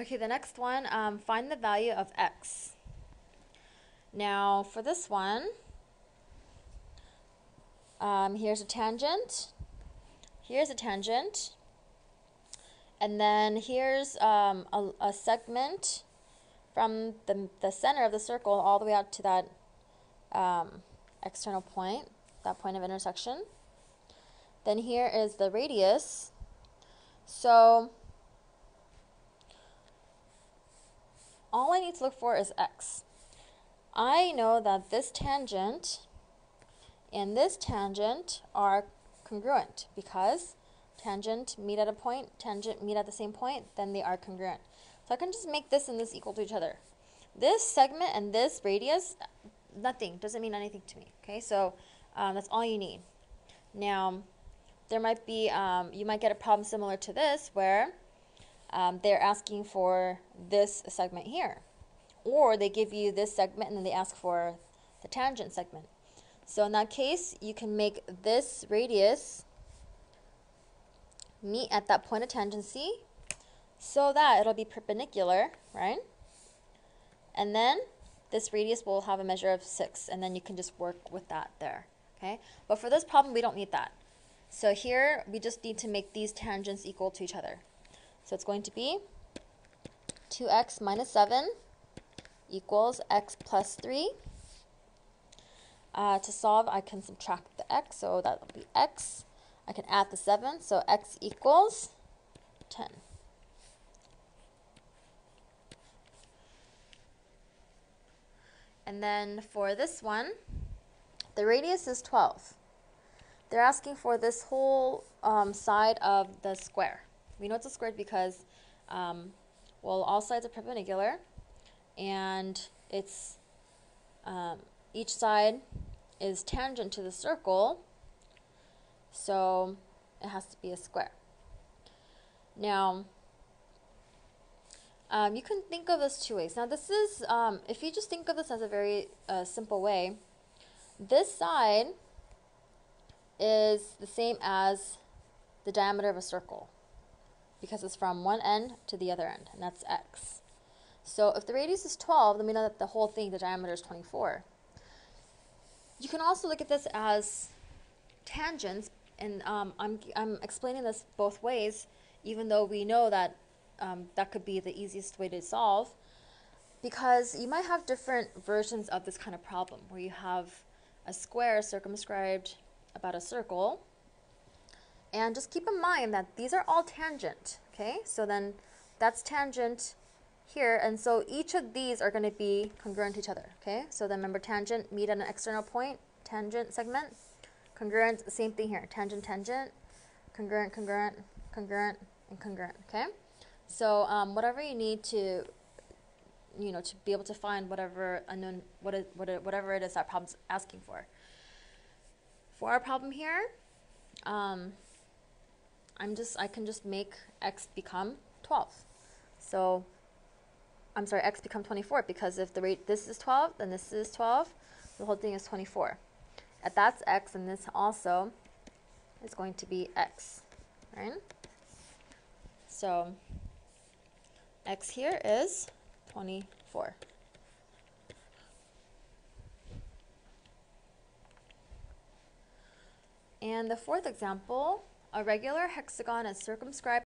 Okay, the next one, um, find the value of x. Now, for this one, um, here's a tangent, here's a tangent, and then here's um, a, a, segment from the, the center of the circle all the way out to that um, external point, that point of intersection. Then here is the radius. So I need to look for is x. I know that this tangent and this tangent are congruent because tangent meet at a point, tangent meet at the same point, then they are congruent. So I can just make this and this equal to each other. This segment and this radius, nothing, doesn't mean anything to me. Okay, so um, that's all you need. Now, there might be, um, you might get a problem similar to this where um, they're asking for this segment here. Or they give you this segment and then they ask for the tangent segment. So in that case, you can make this radius meet at that point of tangency so that it'll be perpendicular, right? And then this radius will have a measure of 6, and then you can just work with that there, okay? But for this problem, we don't need that. So here, we just need to make these tangents equal to each other. So it's going to be 2x minus 7 equals x plus 3. Uh, to solve, I can subtract the x, so that will be x. I can add the 7, so x equals 10. And then for this one, the radius is 12. They're asking for this whole um, side of the square. We know it's a square because, um, well, all sides are perpendicular, and it's um, each side is tangent to the circle, so it has to be a square. Now, um, you can think of this two ways. Now, this is, um, if you just think of this as a very uh, simple way, this side is the same as the diameter of a circle because it's from one end to the other end, and that's x. So if the radius is 12, then we know that the whole thing, the diameter is 24. You can also look at this as tangents, and um, I'm, I'm explaining this both ways, even though we know that um, that could be the easiest way to solve, because you might have different versions of this kind of problem, where you have a square circumscribed about a circle. And just keep in mind that these are all tangent, okay? So then that's tangent here, and so each of these are going to be congruent to each other, okay? So then remember tangent, meet at an external point, tangent segment, congruent, same thing here, tangent, tangent, congruent, congruent, congruent, and congruent, okay? So um, whatever you need to, you know, to be able to find whatever unknown, what what it, whatever it is that problem's asking for. For our problem here, um, I'm just, I can just make x become 12. So, I'm sorry, x become 24 because if the rate, this is 12, then this is 12, the whole thing is 24. If that's x, and this also is going to be x, right? So, x here is 24. And the fourth example, a regular hexagon is circumscribed